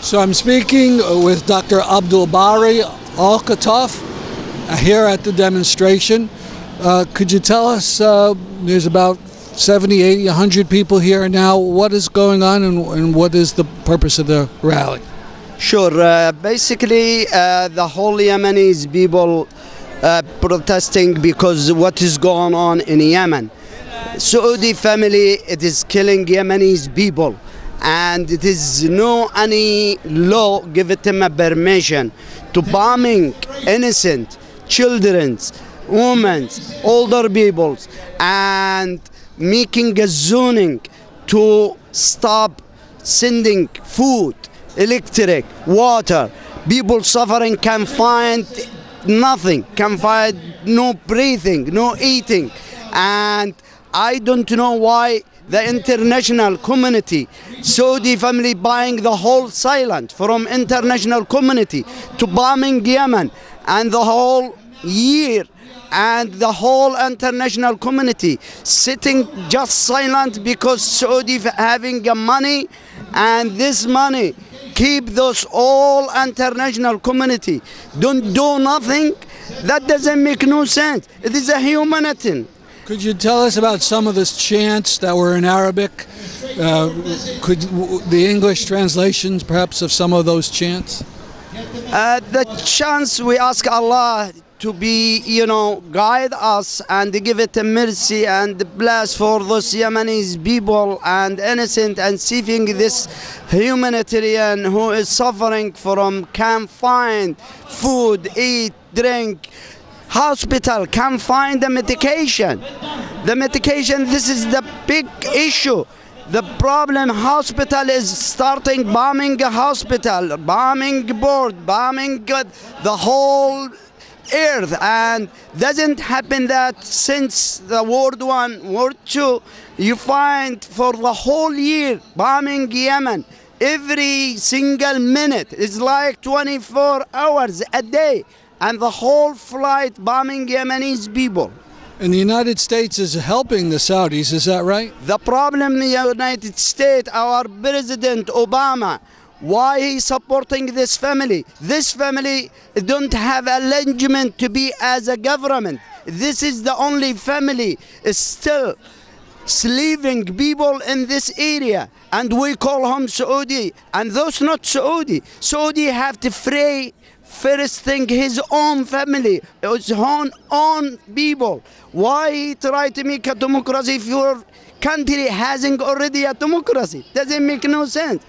So I'm speaking with Dr. Abdul Bari Al Kataf here at the demonstration. Uh, could you tell us, uh, there's about 70, 80, 100 people here now. What is going on and, and what is the purpose of the rally? Sure. Uh, basically, uh, the whole Yemenis people uh, protesting because what is going on in Yemen. Saudi family, it is killing Yemenis people and it is no any law give it him a permission to bombing innocent children, women, older peoples and making a zoning to stop sending food, electric, water. People suffering can find nothing, can find no breathing, no eating. And I don't know why the international community, Saudi family buying the whole silent from international community to bombing Yemen and the whole year and the whole international community sitting just silent because Saudi having the money and this money keep those all international community. Don't do nothing. That doesn't make no sense. It is a humanity could you tell us about some of the chants that were in Arabic? Uh, could the English translations, perhaps, of some of those chants? Uh, the chants we ask Allah to be, you know, guide us and give it a mercy and bless for those Yemenis people and innocent and saving this humanitarian who is suffering from can't find food, eat, drink, hospital can't find the medication. The medication, this is the big issue. The problem hospital is starting bombing hospital, bombing board, bombing the whole earth and doesn't happen that since the World One, World Two, you find for the whole year bombing Yemen every single minute is like 24 hours a day and the whole flight bombing Yemenis people. And the United States is helping the Saudis, is that right? The problem in the United States, our President Obama, why he supporting this family? This family don't have alignment to be as a government. This is the only family still slaving people in this area and we call him Saudi and those not Saudi. Saudi have to free first thing his own family, his own own people. Why he try to make a democracy if your country hasn't already a democracy? Doesn't make no sense.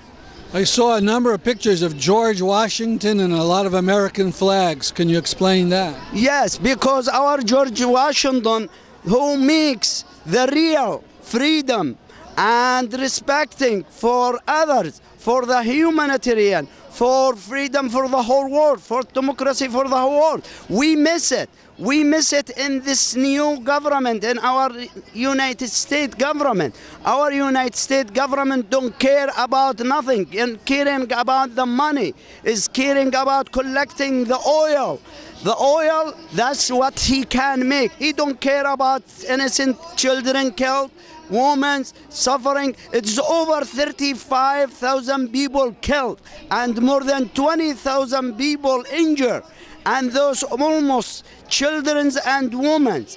I saw a number of pictures of George Washington and a lot of American flags. Can you explain that? Yes, because our George Washington, who makes the real freedom and respecting for others, for the humanitarian, for freedom for the whole world, for democracy for the whole world. We miss it. We miss it in this new government, in our United States government. Our United States government don't care about nothing and caring about the money, is caring about collecting the oil. The oil, that's what he can make. He don't care about innocent children killed, women suffering. It's over 35,000 people killed and more than 20,000 people injured. And those almost children and women.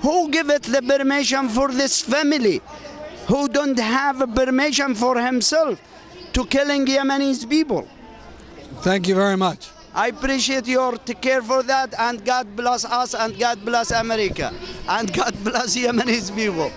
Who give it the permission for this family? Who don't have a permission for himself to killing Yemenis people? Thank you very much. I appreciate your care for that and God bless us and God bless America and God bless Yemenis people.